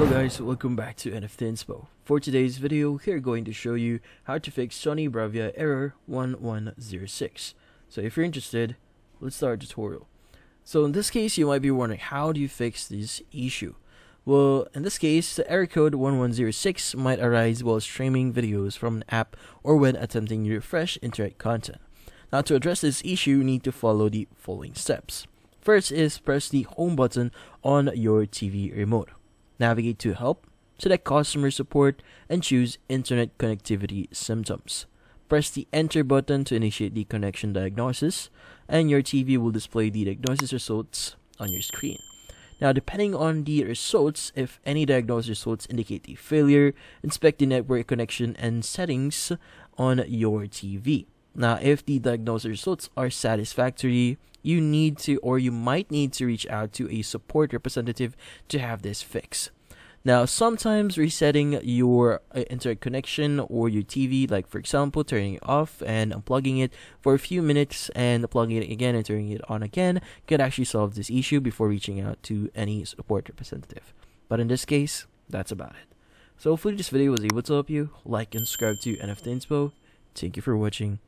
Hello guys, welcome back to NFT Inspo. For today's video, we're going to show you how to fix Sony Bravia error 1106. So if you're interested, let's start the tutorial. So in this case, you might be wondering, how do you fix this issue? Well, in this case, the error code 1106 might arise while streaming videos from an app or when attempting to refresh internet content. Now to address this issue, you need to follow the following steps. First is press the home button on your TV remote. Navigate to Help, select Customer Support, and choose Internet Connectivity Symptoms. Press the Enter button to initiate the connection diagnosis, and your TV will display the diagnosis results on your screen. Now, depending on the results, if any diagnosis results indicate a failure, inspect the network connection and settings on your TV. Now, if the diagnosis results are satisfactory, you need to or you might need to reach out to a support representative to have this fixed. Now, sometimes resetting your uh, internet connection or your TV, like for example, turning it off and unplugging it for a few minutes and plugging it again and turning it on again, can actually solve this issue before reaching out to any support representative. But in this case, that's about it. So hopefully this video was able to help you. Like and subscribe to NFT Inspo. Thank you for watching.